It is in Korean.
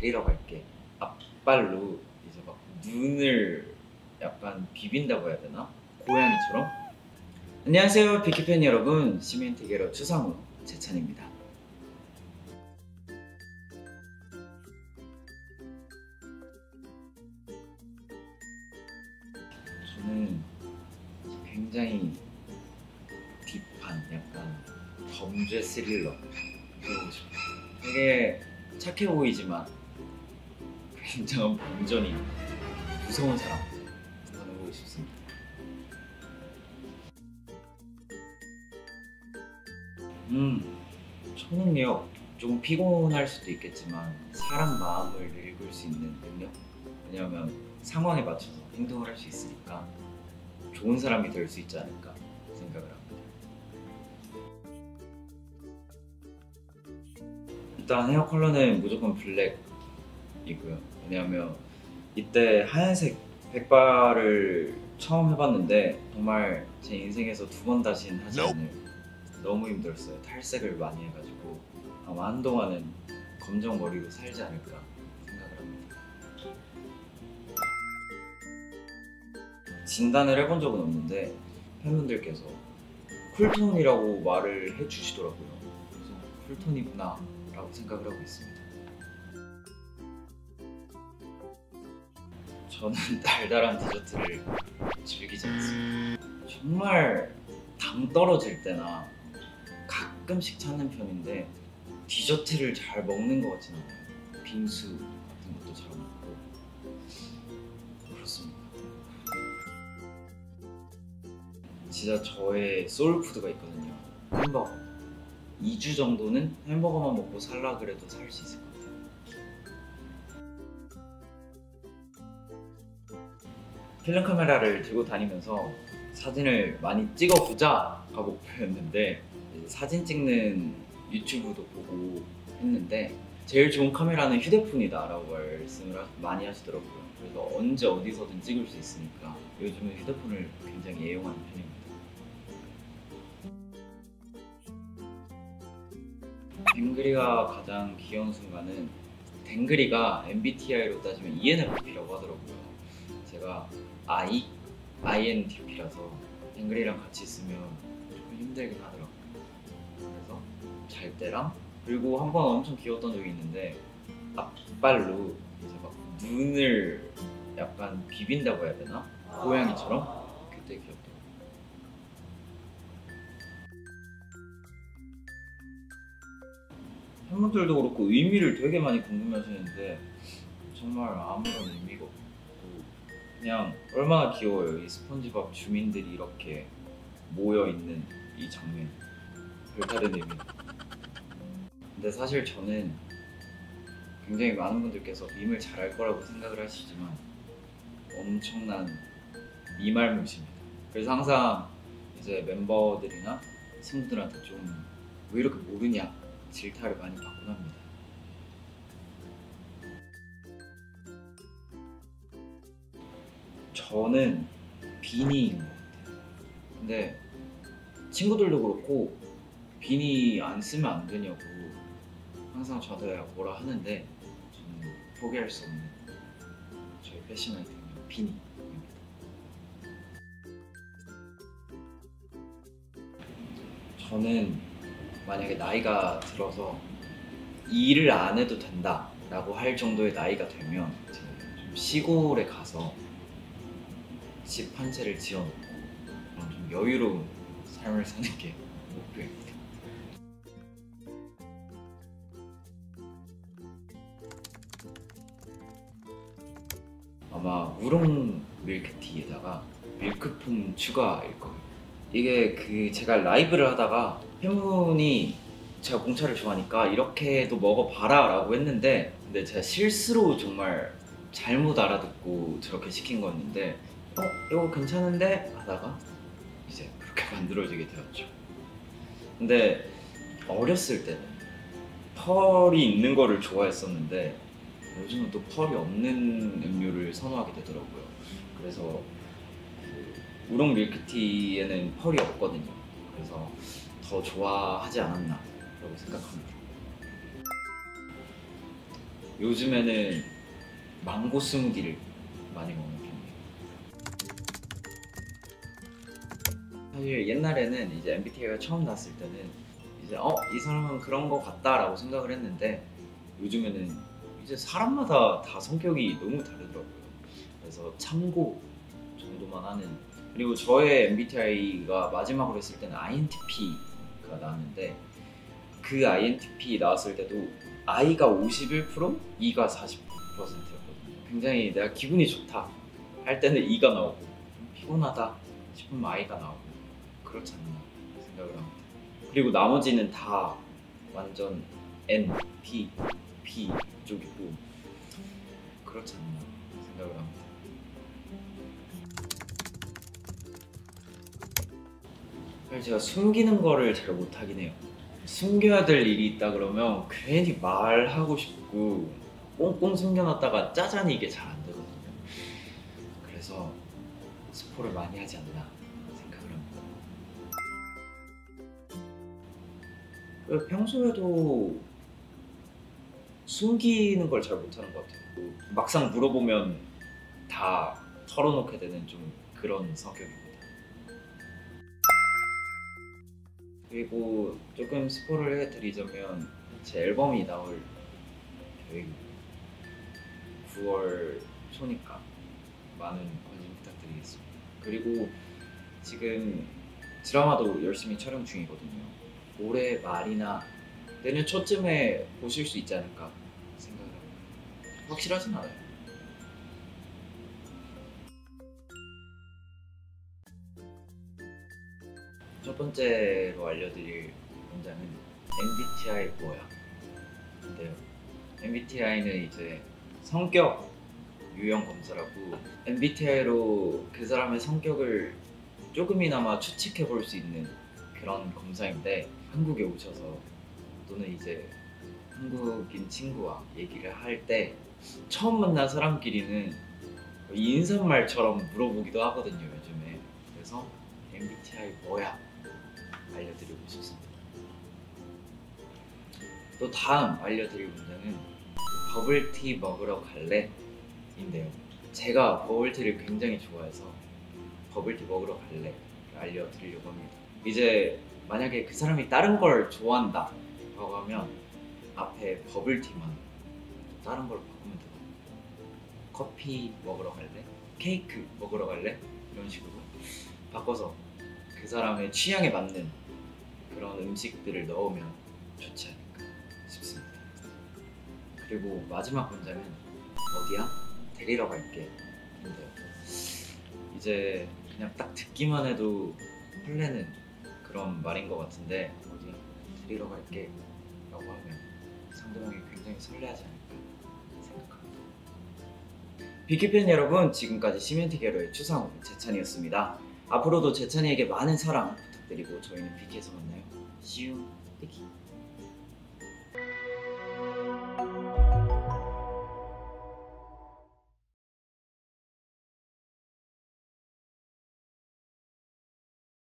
데리러 갈게. 앞발로 이제 막 눈을 약간 비빈다고 해야 되나? 고양이처럼? 안녕하세요, 비키팬 여러분. 시멘티게러 추상우 재찬입니다. 저는 굉장히 딥한 약간 범죄 스릴러 해보고 싶어요. 되게 착해 보이지만 굉장한 범전이 무서운 사람 해보고 싶습니다. 음, 초능력 좀 피곤할 수도 있겠지만 사람 마음을 읽을 수 있는 능력? 왜냐하면 상황에 맞춰서 행동을 할 수 있으니까 좋은 사람이 될 수 있지 않을까 생각을 합니다. 일단 헤어 컬러는 무조건 블랙 이고요. 왜냐하면 이때 하얀색 백발을 처음 해봤는데 정말 제 인생에서 두 번 다시는 하지 않을 너무 힘들었어요. 탈색을 많이 해가지고 아마 한동안은 검정 머리로 살지 않을까 생각을 합니다. 진단을 해본 적은 없는데 팬분들께서 쿨톤이라고 말을 해주시더라고요. 그래서 쿨톤이구나 라고 생각을 하고 있습니다. 저는 달달한 디저트를 즐기지 않습니다. 정말 당 떨어질 때나 가끔씩 찾는 편인데 디저트를 잘 먹는 것 같지는 않아요. 빙수 같은 것도 잘 먹고 그렇습니다. 진짜 저의 소울푸드가 있거든요. 햄버거. 2주 정도는 햄버거만 먹고 살라 그래도 살 수 있을 것 같아요. 필름 카메라를 들고 다니면서 사진을 많이 찍어보자가 목표였는데 사진 찍는 유튜브도 보고 했는데 제일 좋은 카메라는 휴대폰이다 라고 말씀을 하- 많이 하시더라고요. 그래서 언제 어디서든 찍을 수 있으니까 요즘은 휴대폰을 굉장히 애용하는 편입니다. 댕그리가 가장 귀여운 순간은 댕그리가 MBTI로 따지면 ENFP라고 하더라고요. 제가 I, INTP라서 댕그리랑 같이 있으면 조금 힘들긴 하더라고요. 그래서 잘 때랑 그리고 한 번 엄청 귀여웠던 적이 있는데 앞발로 이제 막 눈을 약간 비빈다고 해야 되나? 고양이처럼 그때 귀엽더라고요. 팬분들도 그렇고 의미를 되게 많이 궁금해하시는데 정말 아무런 의미가 없고 그냥 얼마나 귀여워요. 이 스폰지밥 주민들이 이렇게 모여 있는 이 장면. 별다른 의미 근데 사실 저는 굉장히 많은 분들께서 밈을 잘할 거라고 생각을 하시지만 엄청난 미말못입니다. 그래서 항상 이제 멤버들이나 친구들한테 좀 왜 이렇게 모르냐 질타를 많이 받곤 합니다. 저는 비니인 것 같아요. 근데 친구들도 그렇고 비니 안 쓰면 안 되냐고 항상 저한테 뭐라 하는데 저는 포기할 수 없는 저희 패션 아이템이 비니입니다. 저는 만약에 나이가 들어서 이 일을 안 해도 된다라고 할 정도의 나이가 되면 좀 시골에 가서 집 한 채를 지어놓고 그런 좀 여유로운 삶을 사는 게 목표입니다. 아마 우롱 밀크티에다가 밀크폼 추가일 거예요. 이게 그 제가 라이브를 하다가 팬분이 제가 공차를 좋아하니까 이렇게도 먹어봐라 라고 했는데 근데 제가 실수로 정말 잘못 알아듣고 저렇게 시킨 거였는데 어 이거 괜찮은데 하다가 이제 그렇게 만들어지게 되었죠. 근데 어렸을 때는 펄이 있는 거를 좋아했었는데 요즘은 또 펄이 없는 음료를 선호하게 되더라고요. 그래서 그 우롱 밀크티에는 펄이 없거든요. 그래서 더 좋아하지 않았나 라고 생각합니다. 요즘에는 망고 스무디를 많이 먹는 사실 옛날에는 이제 MBTI가 처음 나왔을 때는 이제 어 이 사람은 그런 거 같다라고 생각을 했는데 요즘에는 이제 사람마다 다 성격이 너무 다르더라고요. 그래서 참고 정도만 하는 그리고 저의 MBTI가 마지막으로 했을 때는 INTP가 나왔는데 그 INTP 나왔을 때도 I가 51%, E가 40%였거든요. 굉장히 내가 기분이 좋다 할 때는 E가 나오고 좀 피곤하다 싶으면 I가 나오고 그렇지 않나 생각을 합니다. 그리고 나머지는 다 완전 N, P, P 쪽이고 그렇지 않나 생각을 합니다. 사실 제가 숨기는 거를 잘 못하긴 해요. 숨겨야 될 일이 있다 그러면 괜히 말하고 싶고 꽁꽁 숨겨놨다가 짜잔 이게 잘 안 되거든요. 그래서 스포를 많이 하지 않나 평소에도 숨기는 걸 잘 못하는 것 같아요. 그 막상 물어보면 다 털어놓게 되는 좀 그런 성격입니다. 그리고 조금 스포를 해드리자면 제 앨범이 나올 계획입니다. 9월 초니까 많은 관심 부탁드리겠습니다. 그리고 지금 드라마도 열심히 촬영 중이거든요. 올해 말이나 내년 초쯤에 보실 수 있지 않을까 생각을 합니다. 확실하진 않아요. 첫 번째로 알려드릴 문장은 MBTI 뭐야? 인데요. MBTI는 이제 성격 유형 검사라고 MBTI로 그 사람의 성격을 조금이나마 추측해 볼 수 있는 그런 검사인데 한국에 오셔서 또는 이제 한국인 친구와 얘기를 할 때 처음 만난 사람끼리는 인사말처럼 물어보기도 하거든요 요즘에 그래서 MBTI 뭐야? 알려드리고 싶습니다 또 다음 알려드릴 문장은 버블티 먹으러 갈래? 인데요 제가 버블티를 굉장히 좋아해서 버블티 먹으러 갈래? 알려드리려고 합니다 이제 만약에 그 사람이 다른 걸 좋아한다 라고 하면 앞에 버블티만 다른 걸로 바꾸면 되거든요 커피 먹으러 갈래? 케이크 먹으러 갈래? 이런 식으로 바꿔서 그 사람의 취향에 맞는 그런 음식들을 넣으면 좋지 않을까 싶습니다 그리고 마지막 문장은 어디야? 데리러 갈게 인데요 이제 그냥 딱 듣기만 해도 설레는 그런 말인 것 같은데 어디야? 데리러 갈게 라고 하면 상대방이 굉장히 설레하지 않을까 생각합니다. 비키팬 여러분 지금까지 시멘티게로의 추상우 재찬이었습니다. 앞으로도 재찬이에게 많은 사랑 부탁드리고 저희는 비키에서 만나요. You, 비키